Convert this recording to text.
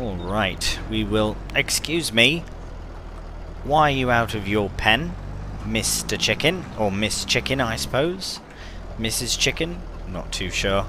Alright, we will... Excuse me. Why are you out of your pen, Mr. Chicken? Or Miss Chicken, I suppose? Mrs. Chicken? Not too sure.